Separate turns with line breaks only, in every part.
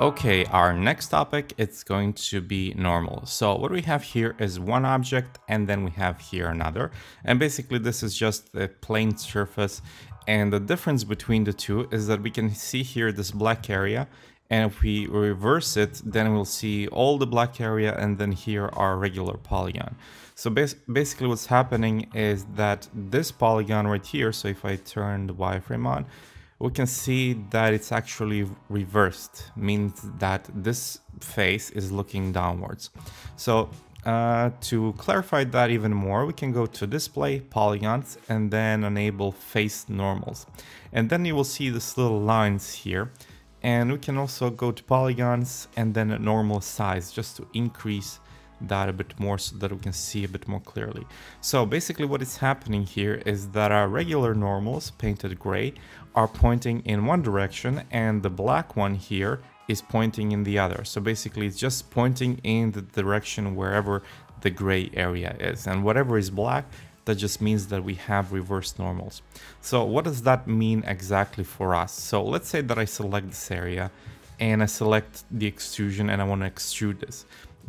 Okay, our next topic, it's going to be normal. So what we have here is one object and then we have here another. And basically this is just a plain surface. And the difference between the two is that we can see here this black area. And if we reverse it, then we'll see all the black area and then here our regular polygon. So bas basically what's happening is that this polygon right here, so if I turn the wireframe on, we can see that it's actually reversed, means that this face is looking downwards. So uh, to clarify that even more, we can go to display polygons and then enable face normals. And then you will see these little lines here. And we can also go to polygons and then normal size just to increase that a bit more so that we can see a bit more clearly. So basically what is happening here is that our regular normals painted gray are pointing in one direction and the black one here is pointing in the other. So basically it's just pointing in the direction wherever the gray area is and whatever is black that just means that we have reverse normals. So what does that mean exactly for us? So let's say that I select this area and I select the extrusion and I want to extrude this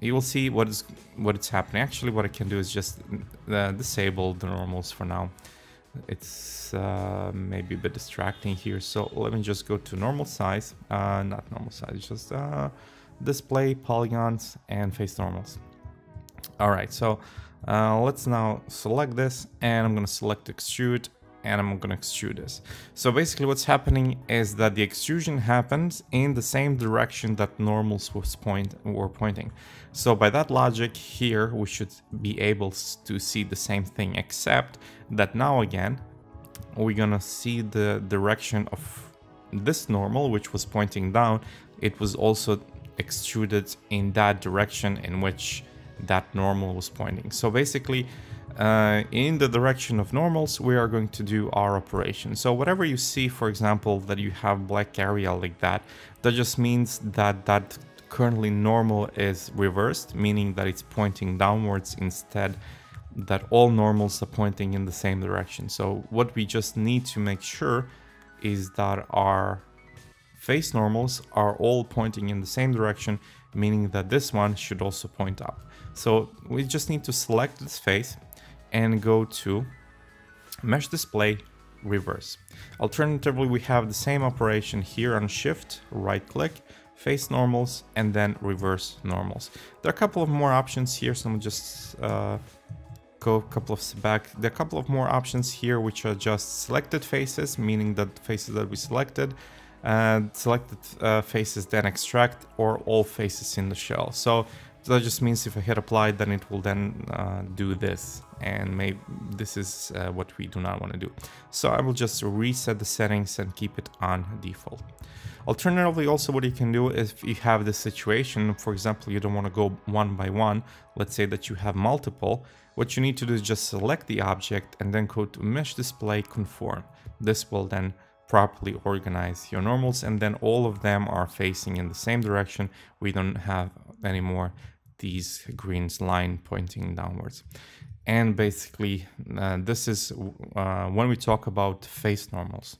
you will see what is what is happening. Actually, what I can do is just uh, disable the normals for now. It's uh, maybe a bit distracting here, so let me just go to normal size, uh, not normal size, just uh, display polygons and face normals. All right, so uh, let's now select this, and I'm gonna select extrude, and I'm gonna extrude this. So basically what's happening is that the extrusion happens in the same direction that normals was point were pointing. So by that logic here, we should be able to see the same thing, except that now again, we're gonna see the direction of this normal, which was pointing down, it was also extruded in that direction in which that normal was pointing. So basically, uh, in the direction of normals, we are going to do our operation. So whatever you see, for example, that you have black area like that, that just means that that currently normal is reversed, meaning that it's pointing downwards instead that all normals are pointing in the same direction. So what we just need to make sure is that our face normals are all pointing in the same direction, meaning that this one should also point up. So we just need to select this face and go to mesh display reverse. Alternatively, we have the same operation here on shift, right click, face normals, and then reverse normals. There are a couple of more options here, so I'm just uh, go a couple of back. There are a couple of more options here, which are just selected faces, meaning that faces that we selected, and selected uh, faces then extract, or all faces in the shell. So that just means if I hit apply, then it will then uh, do this. And maybe this is uh, what we do not want to do. So I will just reset the settings and keep it on default. Alternatively, also what you can do is if you have this situation, for example, you don't want to go one by one, let's say that you have multiple, what you need to do is just select the object and then go to mesh display conform. This will then properly organize your normals and then all of them are facing in the same direction. We don't have anymore these greens line pointing downwards. And basically, uh, this is uh, when we talk about face normals.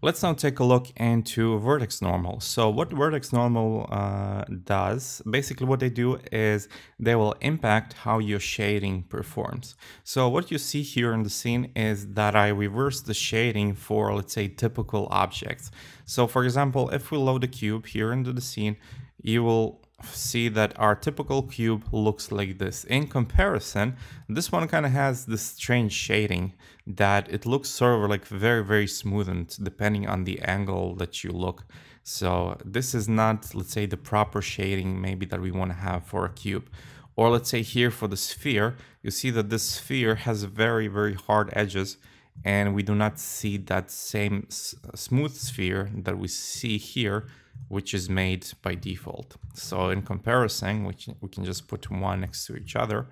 Let's now take a look into vertex normal. So what vertex normal uh, does, basically what they do is they will impact how your shading performs. So what you see here in the scene is that I reverse the shading for, let's say, typical objects. So for example, if we load a cube here into the scene, you will see that our typical cube looks like this. In comparison, this one kind of has this strange shading that it looks sort of like very, very smoothened depending on the angle that you look. So this is not, let's say, the proper shading maybe that we want to have for a cube. Or let's say here for the sphere, you see that this sphere has very, very hard edges and we do not see that same smooth sphere that we see here which is made by default. So in comparison, we can, we can just put one next to each other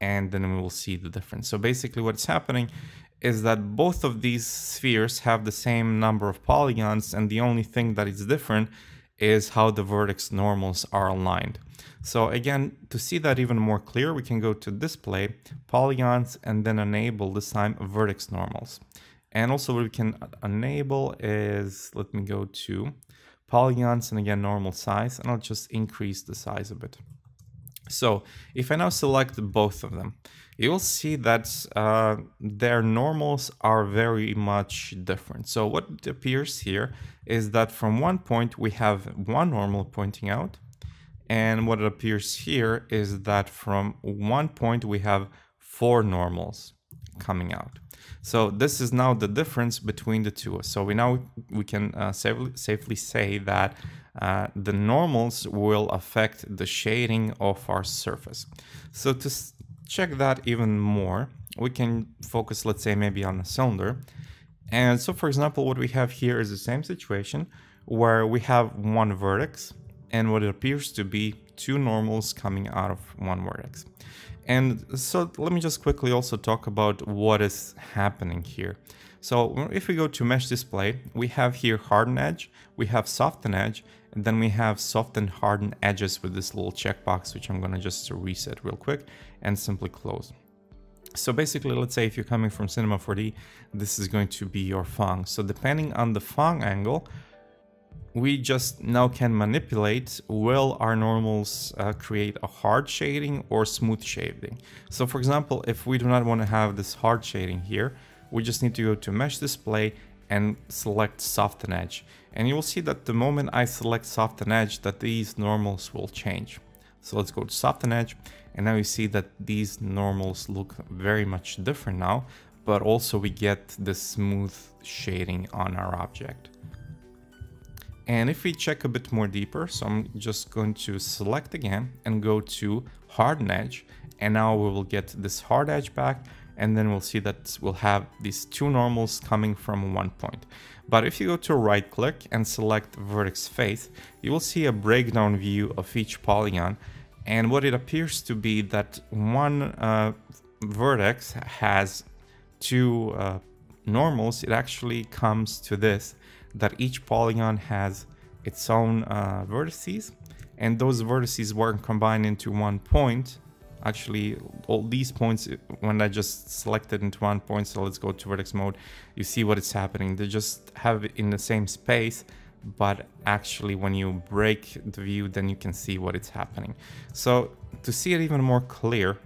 and then we will see the difference. So basically what's happening is that both of these spheres have the same number of polygons and the only thing that is different is how the vertex normals are aligned. So again, to see that even more clear, we can go to display, polygons, and then enable this time vertex normals. And also what we can enable is, let me go to polygons and again normal size and I'll just increase the size a bit. So if I now select both of them, you'll see that uh, their normals are very much different. So what appears here is that from one point we have one normal pointing out and what appears here is that from one point we have four normals coming out. So this is now the difference between the two. So we now we can uh, safely, safely say that uh, the normals will affect the shading of our surface. So to check that even more, we can focus, let's say, maybe on a cylinder. And so, for example, what we have here is the same situation where we have one vertex and what appears to be two normals coming out of one vertex. And so let me just quickly also talk about what is happening here. So if we go to mesh display, we have here harden edge, we have soften edge, then we have soft and hardened edges with this little checkbox, which I'm gonna just reset real quick and simply close. So basically, let's say if you're coming from Cinema 4D, this is going to be your Phong. So depending on the Phong angle, we just now can manipulate will our normals uh, create a hard shading or smooth shading. So for example, if we do not want to have this hard shading here, we just need to go to mesh display and select soften edge. And you will see that the moment I select soften edge that these normals will change. So let's go to soften edge and now you see that these normals look very much different now, but also we get the smooth shading on our object. And if we check a bit more deeper, so I'm just going to select again and go to harden edge. And now we will get this hard edge back. And then we'll see that we'll have these two normals coming from one point. But if you go to right click and select vertex face, you will see a breakdown view of each polygon. And what it appears to be that one uh, vertex has two uh, normals, it actually comes to this that each polygon has its own uh, vertices and those vertices weren't combined into one point actually all these points when I just selected into one point so let's go to vertex mode you see what is happening they just have it in the same space but actually when you break the view then you can see what it's happening so to see it even more clear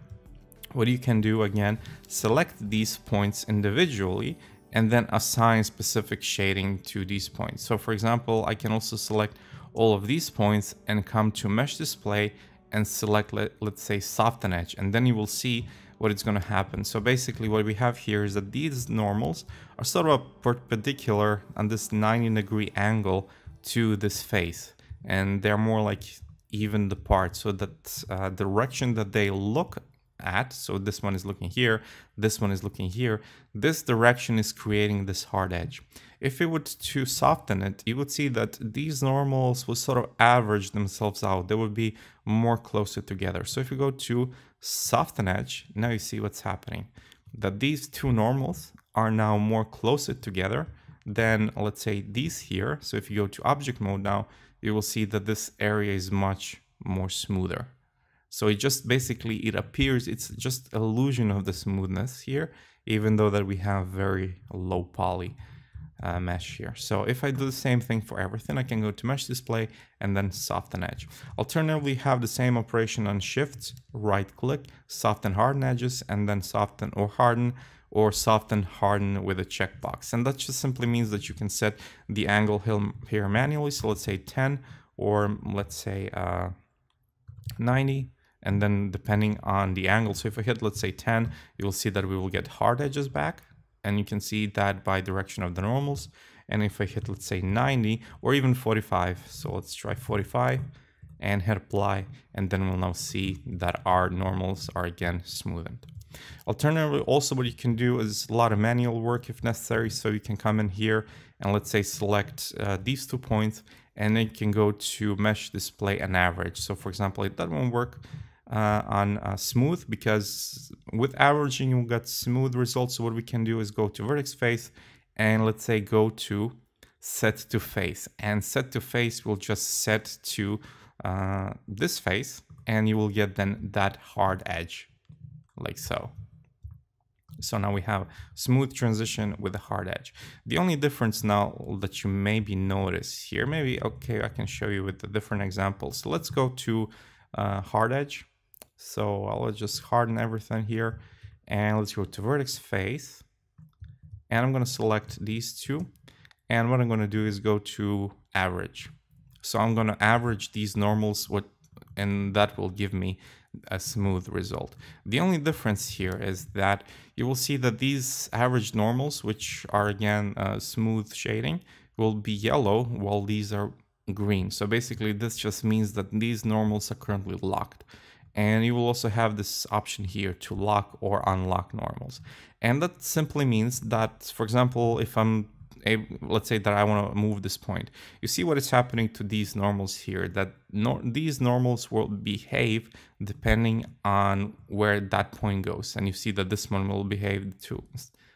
what you can do again select these points individually and then assign specific shading to these points. So for example, I can also select all of these points and come to mesh display and select, let, let's say soften edge, and then you will see what is going to happen. So basically what we have here is that these normals are sort of perpendicular on this 90 degree angle to this face, and they're more like even the part so that uh, direction that they look at. So this one is looking here, this one is looking here. This direction is creating this hard edge. If we would to soften it, you would see that these normals will sort of average themselves out. They would be more closer together. So if you go to soften edge, now you see what's happening. That these two normals are now more closer together than let's say these here. So if you go to object mode now, you will see that this area is much more smoother. So it just basically, it appears, it's just illusion of the smoothness here, even though that we have very low poly uh, mesh here. So if I do the same thing for everything, I can go to mesh display and then soften edge. Alternatively, have the same operation on shift, right click, soften harden edges, and then soften or harden or soften harden with a checkbox. And that just simply means that you can set the angle here manually. So let's say 10 or let's say uh, 90 and then depending on the angle, so if I hit, let's say 10, you will see that we will get hard edges back. And you can see that by direction of the normals. And if I hit, let's say 90 or even 45, so let's try 45 and hit apply. And then we'll now see that our normals are again smoothened. Alternatively, also what you can do is a lot of manual work if necessary. So you can come in here and let's say select uh, these two points and then you can go to mesh display and average. So for example, it doesn't work uh, on uh, smooth because with averaging you get smooth results. So what we can do is go to vertex face and let's say go to set to face and set to face will just set to uh, this face and you will get then that hard edge like so. So now we have smooth transition with a hard edge. The only difference now that you maybe notice here, maybe, okay, I can show you with the different examples. So let's go to uh, hard edge. So I'll just harden everything here and let's go to vertex face and I'm going to select these two. And what I'm going to do is go to average. So I'm going to average these normals what and that will give me a smooth result. The only difference here is that you will see that these average normals, which are again uh, smooth shading, will be yellow while these are green. So basically this just means that these normals are currently locked. And you will also have this option here to lock or unlock normals. And that simply means that, for example, if I'm let's say that I want to move this point. You see what is happening to these normals here, that these normals will behave depending on where that point goes. And you see that this one will behave too.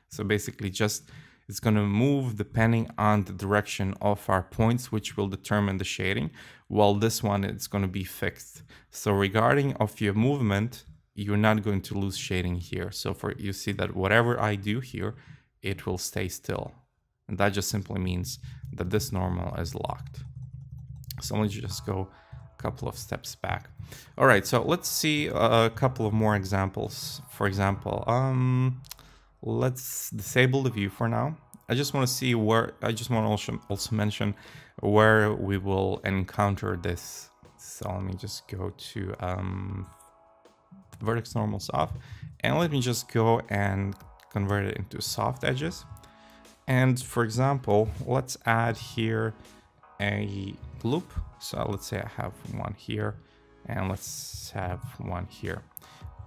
So basically just it's going to move depending on the direction of our points, which will determine the shading, while this one is going to be fixed. So regarding of your movement, you're not going to lose shading here. So for you see that whatever I do here, it will stay still. And that just simply means that this normal is locked. So let's just go a couple of steps back. All right, so let's see a couple of more examples. For example, um, let's disable the view for now. I just want to see where, I just want to also, also mention where we will encounter this. So let me just go to um, vertex normals off and let me just go and convert it into soft edges. And for example, let's add here a loop. So let's say I have one here and let's have one here.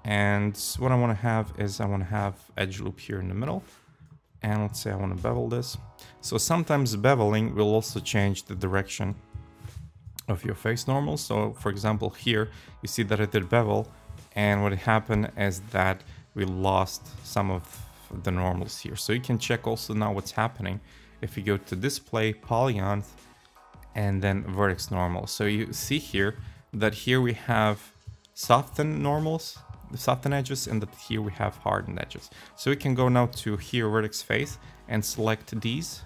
And what I want to have is I want to have edge loop here in the middle. And let's say I want to bevel this. So sometimes beveling will also change the direction of your face normal. So for example, here you see that I did bevel and what happened is that we lost some of the normals here. So you can check also now what's happening if you go to display polygons and then vertex normal. So you see here that here we have soften normals, the soften edges, and that here we have hardened edges. So we can go now to here vertex face and select these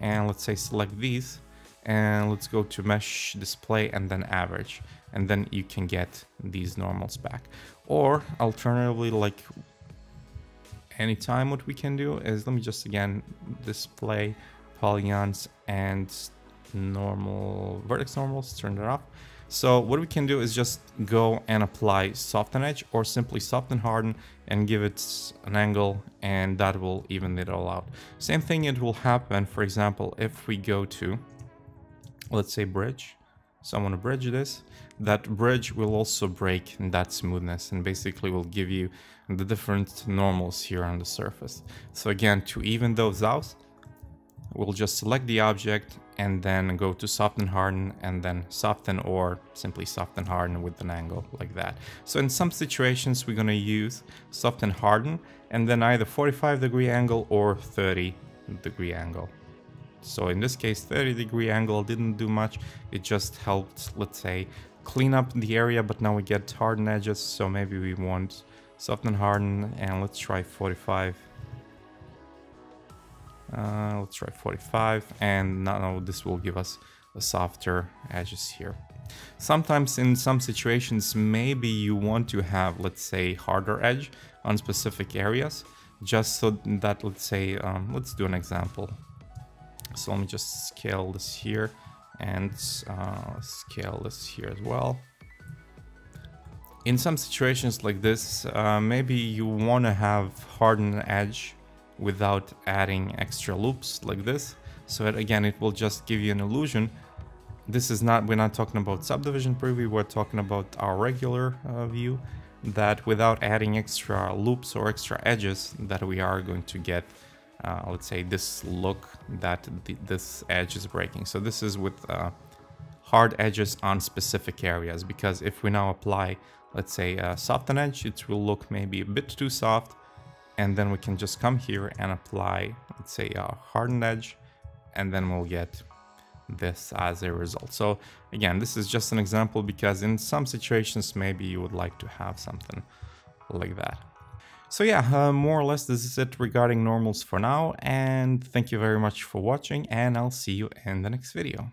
and let's say select these and let's go to mesh display and then average and then you can get these normals back or alternatively like anytime what we can do is let me just again display polygons and normal vertex normals turn it off so what we can do is just go and apply soften edge or simply soften harden and give it an angle and that will even it all out same thing it will happen for example if we go to let's say bridge so I want to bridge this. That bridge will also break that smoothness and basically will give you the different normals here on the surface. So again, to even those out, we'll just select the object and then go to soften harden and then soften or simply soften harden with an angle like that. So in some situations we're going to use soften harden and then either 45 degree angle or 30 degree angle. So in this case, 30 degree angle didn't do much. It just helped, let's say, clean up the area, but now we get hardened edges. So maybe we want soften harden and let's try 45. Uh, let's try 45 and now this will give us a softer edges here. Sometimes in some situations, maybe you want to have, let's say, harder edge on specific areas, just so that, let's say, um, let's do an example. So let me just scale this here and uh, scale this here as well. In some situations like this, uh, maybe you want to have hardened edge without adding extra loops like this. So again, it will just give you an illusion. This is not, we're not talking about subdivision preview, we're talking about our regular uh, view that without adding extra loops or extra edges that we are going to get uh, let's say this look that this edge is breaking. So this is with uh, hard edges on specific areas because if we now apply, let's say a soften edge, it will look maybe a bit too soft and then we can just come here and apply, let's say a hardened edge and then we'll get this as a result. So again, this is just an example because in some situations, maybe you would like to have something like that. So yeah, uh, more or less this is it regarding normals for now. And thank you very much for watching and I'll see you in the next video.